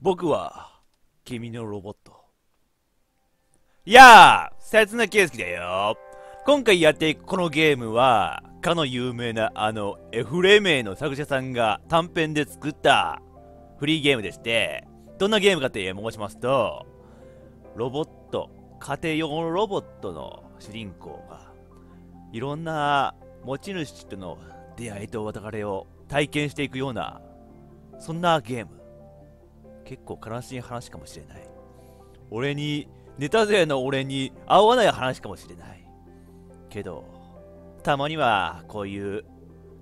僕は、君のロボット。やあ刹那圭介だよ今回やっていくこのゲームは、かの有名なあのエフレメイの作者さんが短編で作ったフリーゲームでして、どんなゲームかって申しますと、ロボット、家庭用のロボットの主人公が、いろんな持ち主との出会いと別れを体験していくような、そんなゲーム。結構悲しい話かもしれない。俺に、ネタ勢の俺に合わない話かもしれない。けど、たまにはこういう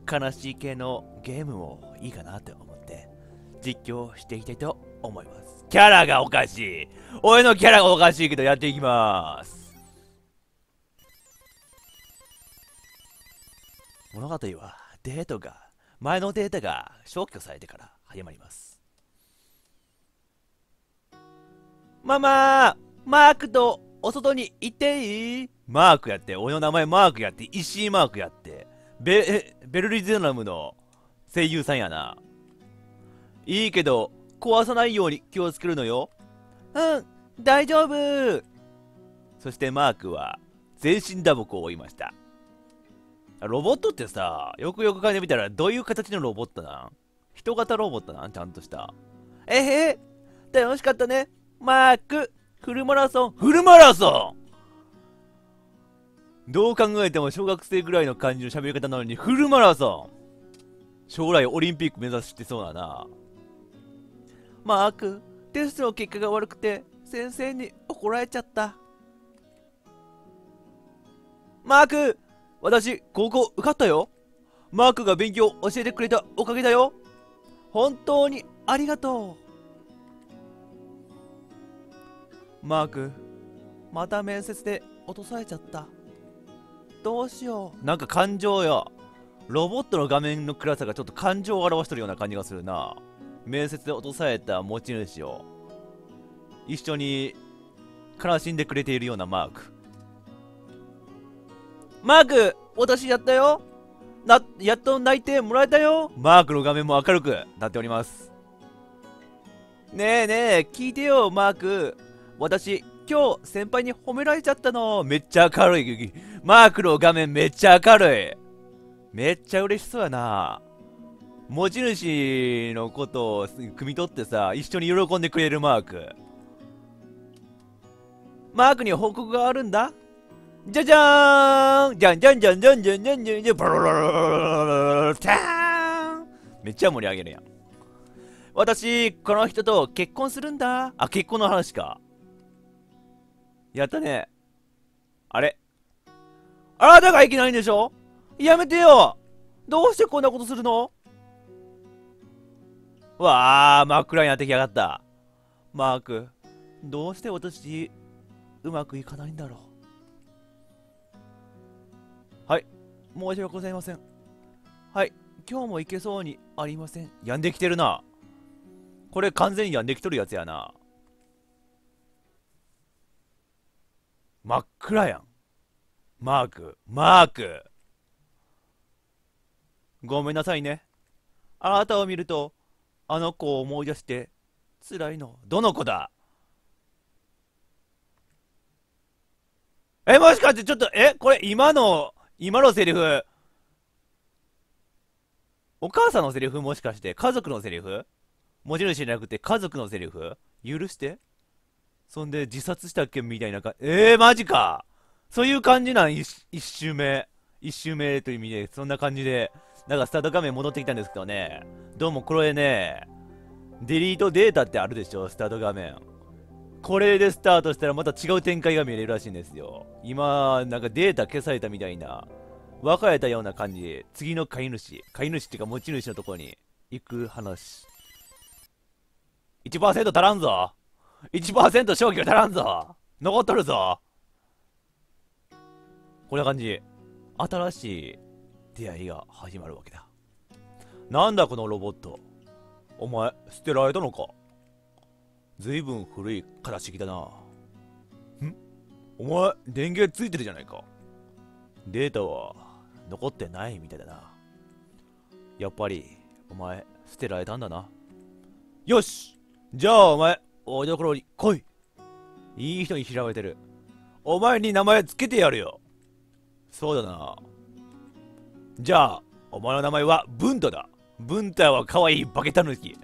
悲しい系のゲームもいいかなって思って実況していきたいと思います。キャラがおかしい。俺のキャラがおかしいけどやっていきます。物語はデートが前のデータが消去されてから始まりますマママークとお外に行っていい？マークやって、俺の名前マークやって、石井マークやって、ベ、ベルリゼナムの声優さんやな。いいけど、壊さないように気をつけるのよ。うん、大丈夫そしてマークは、全身打撲を負いました。ロボットってさ、よくよく考えてみたら、どういう形のロボットなん？人型ロボットなん？ちゃんとした。えへ楽しかったね。マーク、フルマラソン、フルマラソンどう考えても小学生ぐらいの感じの喋り方なのに、フルマラソン将来オリンピック目指してそうだな。マーク、テストの結果が悪くて、先生に怒られちゃった。マーク、私、高校受かったよ。マークが勉強教えてくれたおかげだよ。本当にありがとう。マーク、また面接で落とされちゃった。どうしよう。なんか感情よ。ロボットの画面の暗さがちょっと感情を表してるような感じがするな。面接で落とされた持ち主を一緒に悲しんでくれているようなマーク。マーク私やったよな、やっと泣いてもらえたよマークの画面も明るくなっております。ねえねえ、聞いてよ、マーク。私、今日先輩に褒められちゃったの。めっちゃ明るい。マークの画面めっちゃ明るい。めっちゃ嬉しそうやな。持ち主のことを汲み取ってさ、一緒に喜んでくれるマーク。マークに報告があるんだ？じゃじゃーんじゃんじゃんじゃんじゃんじゃんじゃんじゃんじゃんバロロロロロターンめっちゃ盛り上げるやん。私、この人と結婚するんだ。あ、結婚の話か。やったね。あれ？あなたがいけないんでしょ？やめてよどうしてこんなことするの？わあ、真っ暗になってきやがった。マーク、どうして私、うまくいかないんだろう？はい。申し訳ございません。はい。今日も行けそうにありません。病んできてるな。これ完全に病んできとるやつやな。真っ暗やん。マーク、マーク。ごめんなさいね。あなたを見ると、あの子を思い出して、辛いの。どの子だ？え、もしかしてちょっと、え、これ今の今のセリフ、お母さんのセリフ？もしかして家族のセリフ？持ち主じゃなくて家族のセリフ？許してそんで自殺したっけ？みたいなかえー、マジかそういう感じなん？一周目。一周目という意味で、そんな感じで、なんかスタート画面戻ってきたんですけどね。どうもこれね、デリートデータってあるでしょ、スタート画面。これでスタートしたらまた違う展開が見れるらしいんですよ。今、なんかデータ消されたみたいな、別れたような感じ、次の飼い主、飼い主っていうか持ち主のとこに行く話。1%足らんぞ !1% 勝機が足らんぞ残っとるぞこんな感じ。新しい出会いが始まるわけだ。なんだこのロボット。お前、捨てられたのかずいぶん古い形式だな。ん？お前、電源ついてるじゃないか。データは残ってないみたいだな。やっぱり、お前、捨てられたんだな。よしじゃあお前、おどころに来い。いい人に嫌われてる。お前に名前つけてやるよ。そうだな。じゃあ、お前の名前はブンタだ。ブンタは可愛い化けタヌキ。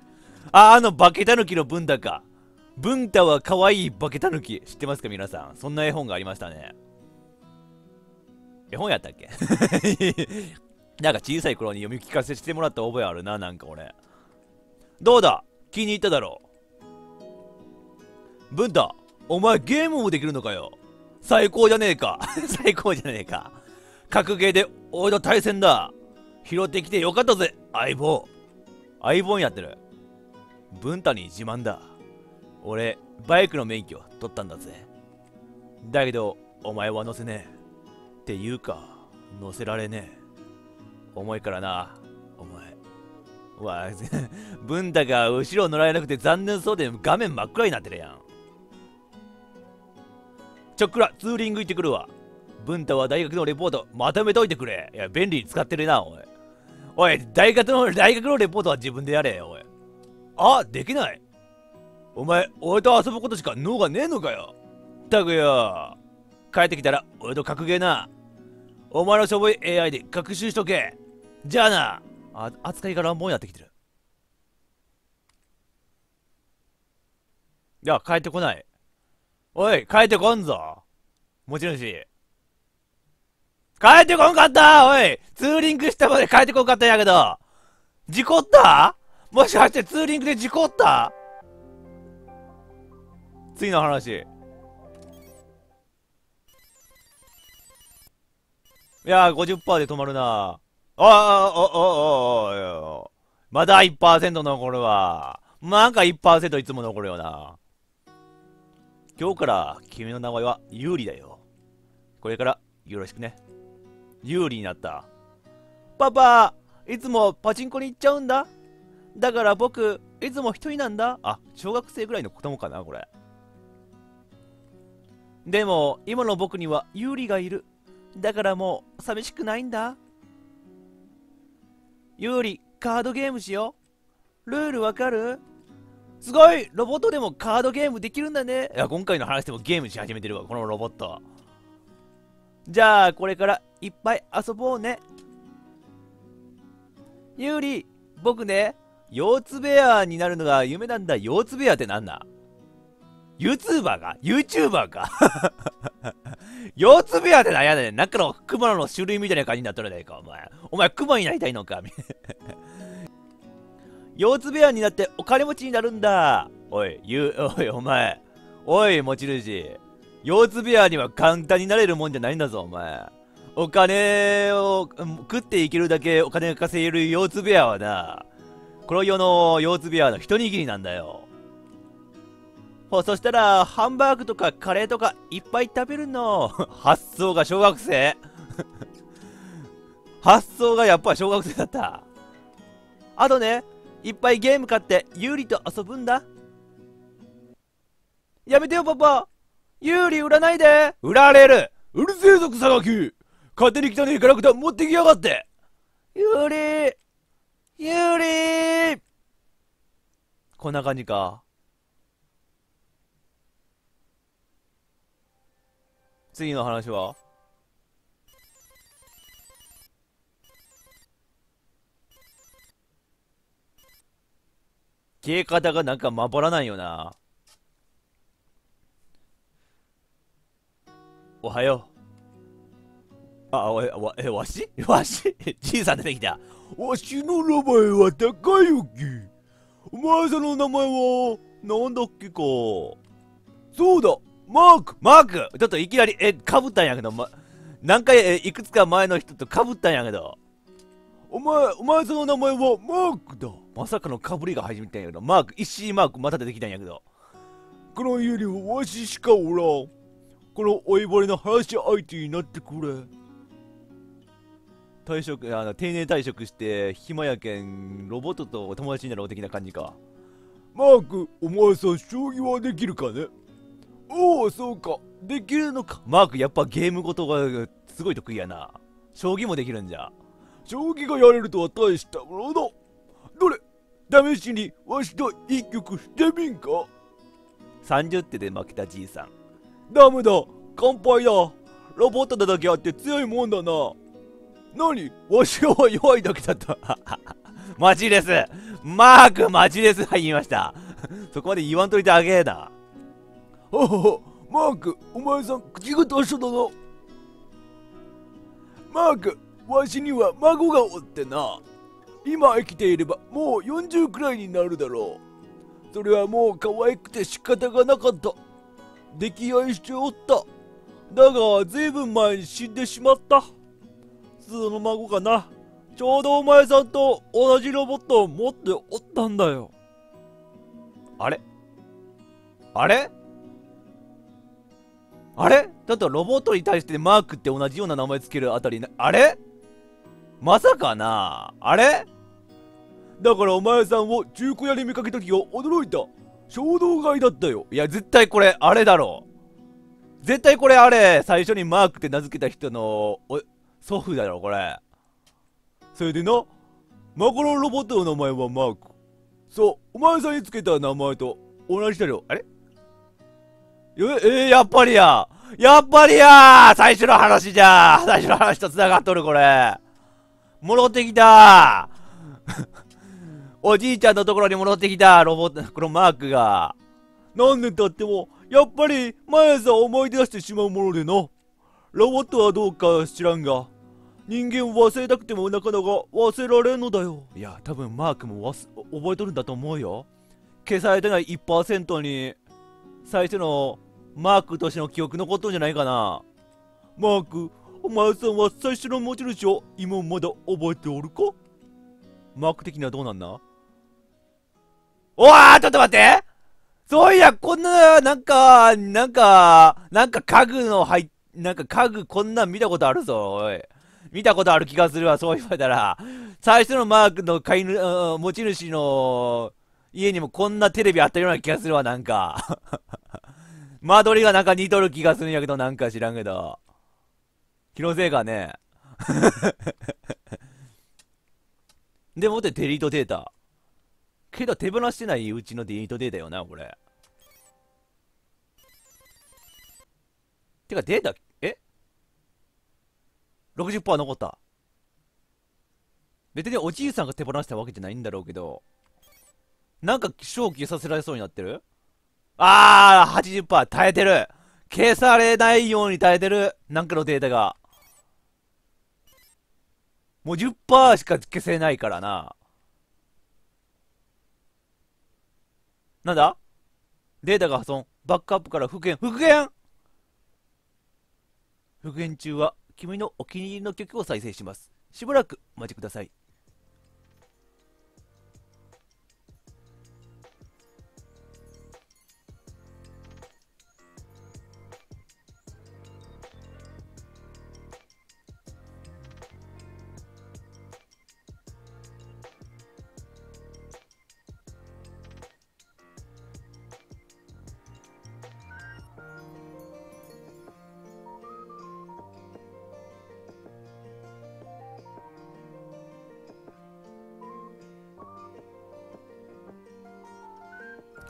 あ、あの化けタヌキのブンタか。ブンタは可愛い化けタヌキ。知ってますか皆さん。そんな絵本がありましたね。絵本やったっけなんか小さい頃に読み聞かせしてもらった覚えあるな、なんか俺。どうだ気に入っただろうブンタ、お前ゲームもできるのかよ？最高じゃねえか。最高じゃねえか。格ゲーで俺と対戦だ。拾ってきてよかったぜ相棒。相棒やってる。ブンタに自慢だ。俺バイクの免許取ったんだぜ。だけどお前は乗せねえ。っていうか乗せられねえ。重いからなお前。わ ブンタが後ろ乗られなくて残念そうで画面真っ暗になってるやん。ちょっくらツーリング行ってくるわ。ブンタは大学のレポートまとめといてくれ。いや便利に使ってるなおい。おい大学の大学のレポートは自分でやれおい。あできない。お前俺と遊ぶことしか脳がねえのかよ。ったくよ。帰ってきたら俺と格ゲーな。お前のしょぼい AI で学習しとけ。じゃあな。あ扱いが乱暴になってきてる。いや帰ってこない。おい帰ってこんぞ。持ち主。帰ってこんかった。おいツーリングしたまで帰ってこんかったんやけど。事故った？もしかしてツーリングで事故った？次の話。いやー、50%で止まるな。ああ、ああ、ああ、まだ1%残るわ。なんか1%いつも残るよな。今日から君の名前は有利だよ。これからよろしくね。有利になった。パパ、いつもパチンコに行っちゃうんだ。だから僕、いつも一人なんだ。あ、小学生ぐらいの子供かな、これ。でも、今の僕には有利がいる。だからもう寂しくないんだ。有利、カードゲームしよう。ルールわかる？すごいロボットでもカードゲームできるんだね。いや、今回の話でもゲームし始めてるわ、このロボット。じゃあ、これからいっぱい遊ぼうね。ユーリ、僕ね、腰痛ベアになるのが夢なんだ。腰痛ベアってなんだ ?YouTuber か ?YouTuber か？腰痛ベアってなんやねん。中のクマの種類みたいな感じになっとるやないか、お前。お前、クマになりたいのか？腰痛ベアになってお金持ちになるんだ。おい、ゆう、おい、お前。おい、持ち主。腰痛ベアには簡単になれるもんじゃないんだぞ、お前。お金を食っていけるだけお金が稼げる腰痛ベアはな、この世の腰痛ベアの一握りなんだよ。ほそしたら、ハンバーグとかカレーとかいっぱい食べるの。発想が小学生 発想がやっぱ小学生だった。あとね、いっぱいゲーム買ってユーリと遊ぶんだ。やめてよ、パパ。ユーリ売らないで。売られる。うるせえぞ、草垣。勝手に汚いキャラクター持ってきやがって。ユーリユーリこんな感じか。次の話は？消え方がなんかまぼらないよな。おはよう。あ、おえ、わ、え、わしわしじいさん出てきた。わしの名前は高雪。お前さんの名前は、なんだっけか。そうだ、マークマークちょっといきなり、え、かぶったんやけど、ま、何回、え、いくつか前の人とかぶったんやけど。お前、お前その名前はマークだ。まさかのかぶりが始めたんやけど、マーク、石井マークまた出てきたんやけど。この家にはわししかおらん。この老いぼれの話し相手になってくれ。退職、あの、定年退職して、暇やけん、ロボットと友達になろう的な感じか。マーク、お前さ、将棋はできるかね？おおそうかできるのかマークやっぱゲームごとがすごい得意やな将棋もできるんじゃ将棋がやれるとは大したものだ。どれ試しにわしと一曲してみんか？30手で負けたじいさん。ダメだ乾杯だ。ロボットだだけあって強いもんだな。何わしは弱いだけだった？マジです。マークマジです。言いました。そこまで言わんといてあげえな。ははマークお前さん口が達者だなマークわしには孫がおってな。今生きていればもう40くらいになるだろう。それはもう可愛くて仕方がなかった。溺愛しておった。だがずいぶん前に死んでしまった。その孫がな。ちょうどお前さんと同じロボットを持っておったんだよ。あれ？あれ？あれ？だとロボットに対してマークって同じような名前つけるあたりなあれ？まさかな。あれ？だからお前さんを中古屋で見かけた時が驚いた。衝動買いだったよ。いや絶対これあれだろ絶対これあれ最初にマークって名付けた人のお祖父だろこれ。それでなマロンロボットの名前はマーク。そうお前さんにつけた名前と同じだよあれ？え、えー、やっぱりや。やっぱりや。最初の話じゃ。最初の話と繋がっとるこれ。戻ってきた おじいちゃんのところに戻ってきたロボット、このマークが。何年経っても、やっぱり毎朝思い出してしまうものでな。ロボットはどうか知らんが、人間を忘れたくてもなかなか忘れられんのだよ。いや、多分マークも覚えとるんだと思うよ。消されてない1%に、最初のマークとしての記憶残っとんじゃないかな。マーク、お前さんは最初の持ち主を今まだ覚えておるか？マーク的にはどうなんだおわーちょっと待ってそういや、こんな、なんか、なんか、なんか家具の入っ、なんか家具こんなん見たことあるぞ、おい。見たことある気がするわ、そう言われたら。最初のマークの飼い主、持ち主の家にもこんなテレビあったような気がするわ、なんか。間取りがなんか似とる気がするんやけど、なんか知らんけど。気のせいかね。でもってデリートデータ。けど手放してないうちのデリートデータよな、これ。てかデータ、え ?60% 残った。別におじいさんが手放したわけじゃないんだろうけど、なんか正気させられそうになってる？あー !80% 耐えてる消されないように耐えてるなんかのデータが。もう10%しか消せないからな。なんだ？データが破損。バックアップから復元。復元復元中は君のお気に入りの曲を再生します。しばらくお待ちください。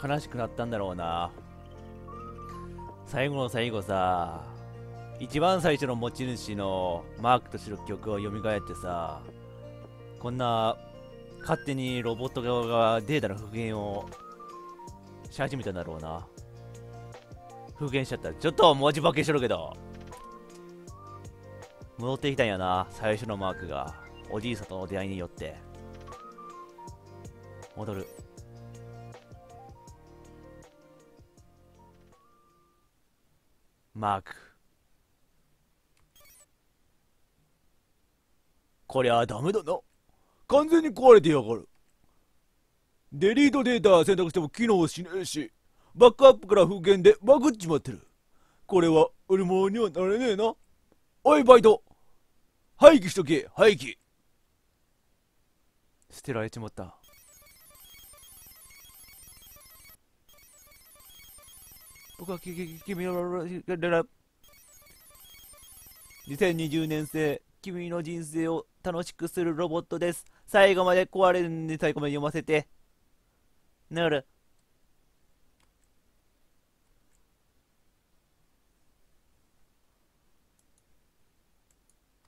悲しくなったんだろうな。最後の最後さ一番最初の持ち主のマークとしての曲を蘇ってさこんな勝手にロボット側がデータの復元をし始めたんだろうな。復元しちゃったちょっと文字化けしろけど。戻ってきたんやな最初のマークが。おじいさんとの出会いによって。戻る。マーク。こりゃダメだな。完全に壊れてやがる。デリートデータ選択しても機能しねえし、バックアップから復元でバグっちまってる。これは売り物にはなれねえな。おい、バイト廃棄しとけ、廃棄捨てられちまった。僕は君の2020年生君の人生を楽しくするロボットです。最後まで壊れるんで最後まで読ませて。なる。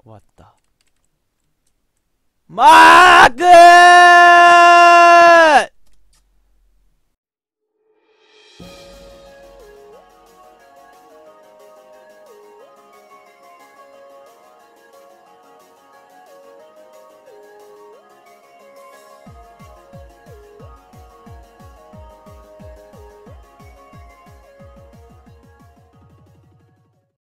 終わった。マーク